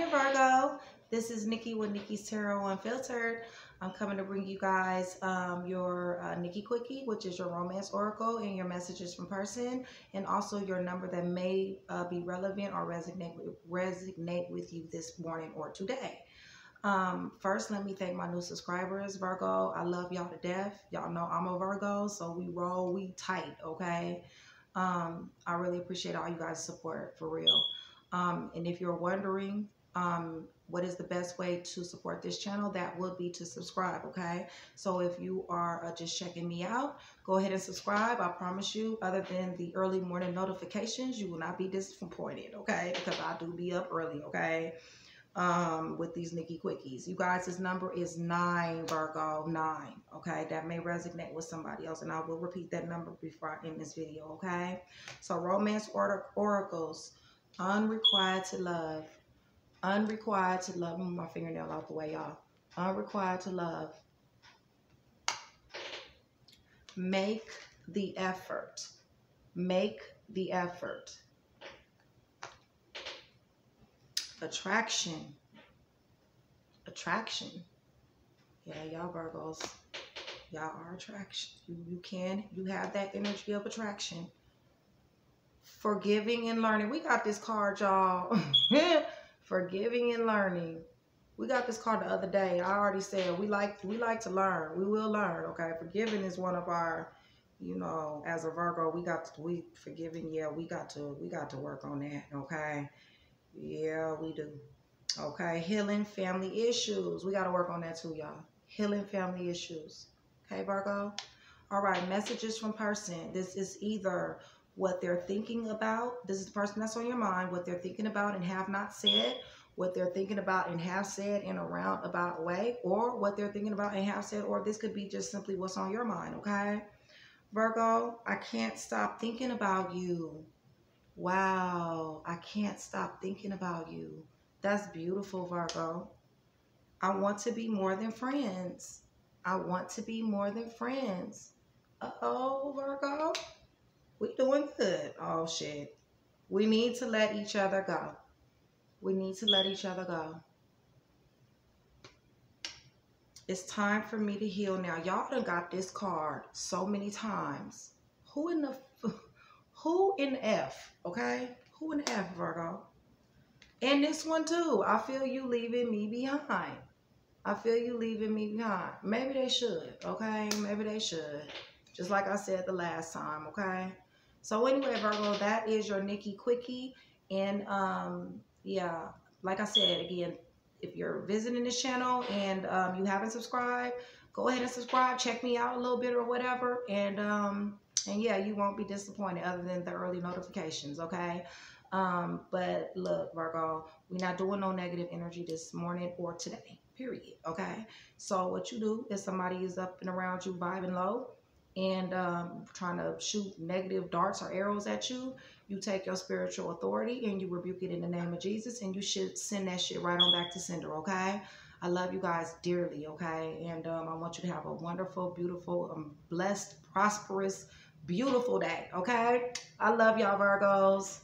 morning, Virgo. This is Nikki with Nikki's Tarot Unfiltered. I'm coming to bring you guys um, your uh, Nikki Quickie, which is your romance oracle and your messages from person, and also your number that may uh, be relevant or resonate resonate with you this morning or today. Um, first, let me thank my new subscribers, Virgo. I love y'all to death. Y'all know I'm a Virgo, so we roll, we tight, okay? Um, I really appreciate all you guys' support, for real. Um, and if you're wondering um, what is the best way to support this channel, that would be to subscribe, okay? So if you are uh, just checking me out, go ahead and subscribe. I promise you, other than the early morning notifications, you will not be disappointed, okay? Because I do be up early, okay? um, with these Nikki Quickies. You guys, this number is 9, Virgo, 9, okay? That may resonate with somebody else, and I will repeat that number before I end this video, okay? So, romance or oracles, unrequited love, unrequired to love. My fingernail out the way, y'all. Unrequired to love. Make the effort. Make the effort. attraction. Attraction. Yeah, y'all Virgos. Y'all are attraction. You, you can, you have that energy of attraction. Forgiving and learning. We got this card, y'all. Forgiving and learning. We got this card the other day. I already said we like we like to learn. We will learn. Okay, forgiving is one of our, you know, as a Virgo, we got to, we forgiving. Yeah, we got to we got to work on that. Okay, yeah, we do. Okay, healing family issues. We got to work on that too, y'all. Healing family issues. Okay, Virgo? All right, messages from person. This is either what they're thinking about. This is the person that's on your mind, what they're thinking about and have not said, what they're thinking about and have said in a roundabout way, or what they're thinking about and have said, or this could be just simply what's on your mind, okay? Virgo, I can't stop thinking about you. Wow, I can't stop thinking about you. That's beautiful, Virgo. I want to be more than friends. I want to be more than friends. Uh-oh, Virgo. We doing good. Oh, shit. We need to let each other go. We need to let each other go. It's time for me to heal now. Y'all done got this card so many times. Who in the who in F, okay? Who in F, Virgo? And this one too. I feel you leaving me behind. I feel you leaving me behind. Maybe they should, okay? Maybe they should. Just like I said the last time, okay? So anyway, Virgo, that is your Nikki Quickie. And um, yeah, like I said, again, if you're visiting this channel and um, you haven't subscribed, go ahead and subscribe. Check me out a little bit or whatever. And um, and yeah, you won't be disappointed other than the early notifications, okay? Um, but look, Virgo, we're not doing no negative energy this morning or today, period, okay? So what you do is somebody is up and around you vibing low and um, trying to shoot negative darts or arrows at you, you take your spiritual authority and you rebuke it in the name of Jesus and you should send that shit right on back to sender, okay? I love you guys dearly, okay? And um, I want you to have a wonderful, beautiful, um, blessed, prosperous, beautiful day, okay? I love y'all, Virgos.